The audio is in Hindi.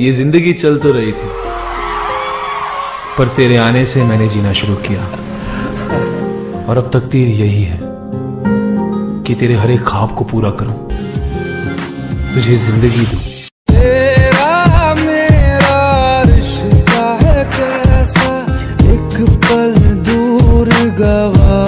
ये ज़िंदगी चल तो रही थी, पर तेरे आने से मैंने जीना शुरू किया। और अब तकदीर यही है कि तेरे हर एक ख्वाब को पूरा करूँ। तुझे ज़िंदगी दू। कैसा एक पल दूर गवा